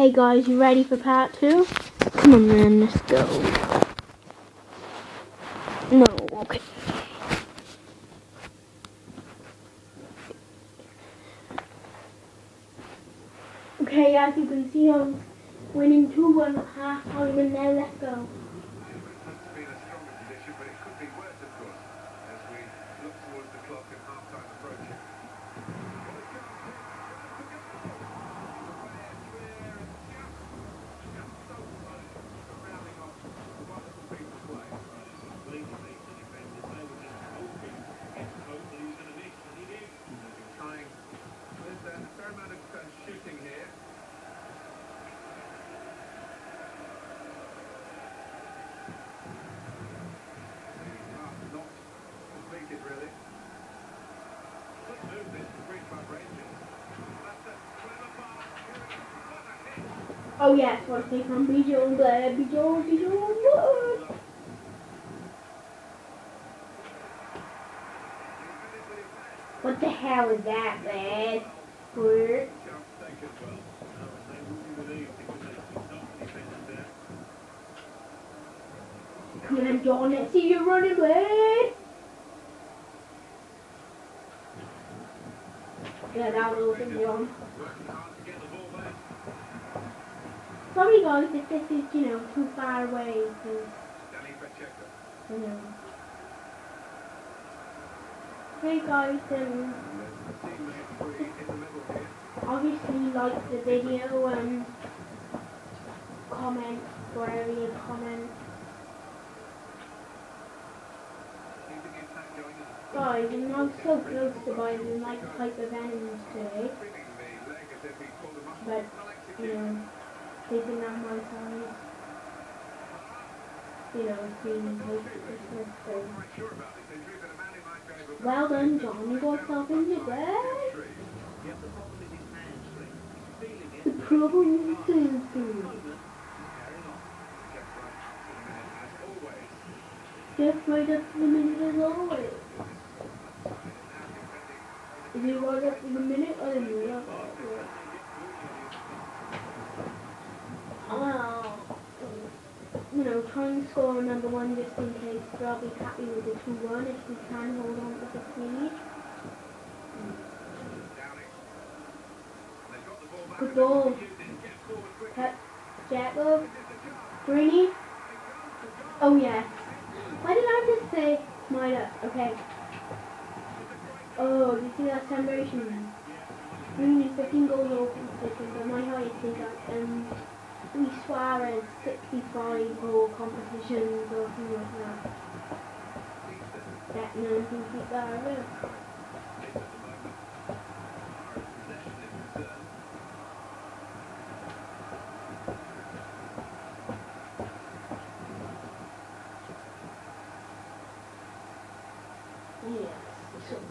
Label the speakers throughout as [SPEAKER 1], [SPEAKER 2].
[SPEAKER 1] Hey guys, you ready for part two? Come on then, let's go. No, okay. Okay, as you can see, I'm winning 2-1 at half time and now let's go. Oh yes, what a take from Bijon Blair, Bijon, Bijon, what? What the hell is that, man?
[SPEAKER 2] The there.
[SPEAKER 1] Come on, John, let's see you running, man. Yeah, that was awesome, John.
[SPEAKER 2] Working hard to get the ball back.
[SPEAKER 1] Sorry guys if this is, you know, too far away, you know. Hey guys, um,
[SPEAKER 2] Teammate free in the middle here.
[SPEAKER 1] obviously like the video and comment wherever you comment.
[SPEAKER 2] Keeping the attack going and
[SPEAKER 1] Guys, I'm not so close to buying like type of enemies today,
[SPEAKER 2] spinning the leg as if he pulled a muscle.
[SPEAKER 1] but, you know, they didn't my size. You know, being like Well done, John, you got yourself injured there.
[SPEAKER 3] The problem is on.
[SPEAKER 2] Just right
[SPEAKER 1] up to the minute as always. Is he right up to the minute or the minute? Well, you know, try and score another one just in case, I'll be happy with the 2-1 if we can hold on to the lead. Good ball. Cut, Jacob, Greeny. Oh yeah. Why did I just say Snyder? Okay. Oh, did you see that celebration? Greeny 15 goals all but my highest is at um, Luis Suarez 65 goal competitions or something like that. That no, can keep that around. Yes.
[SPEAKER 2] That's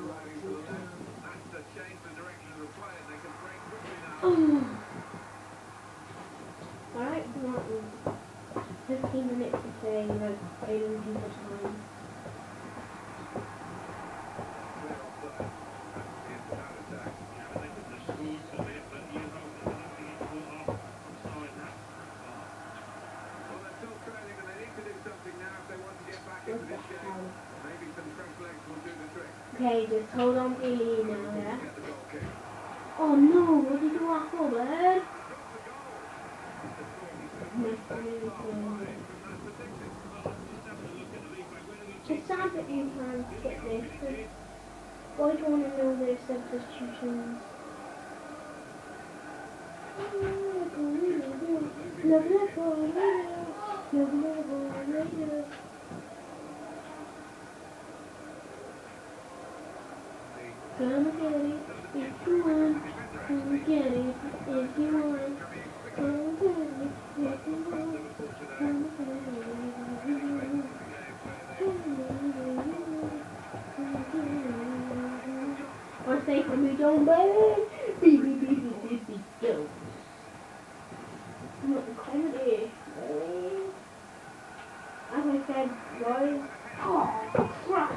[SPEAKER 2] to change the direction of the play, they can break quickly now.
[SPEAKER 1] Oh. Come 15 minutes say, you know, 18 people time.
[SPEAKER 2] Do do.
[SPEAKER 1] Okay, just hold on to your now, yeah? Oh no, what did you? Missed anything. It's sad that you can't skip this. 'cause Why do you want to know their substitutions? Come get it if you want. Come get it if you want. Or say baby. Comedy? As I said, guys. Oh, crap.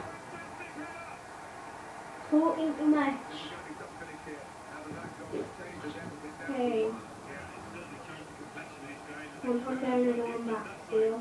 [SPEAKER 1] Talking too much. Okay. Was Hungarian on that still.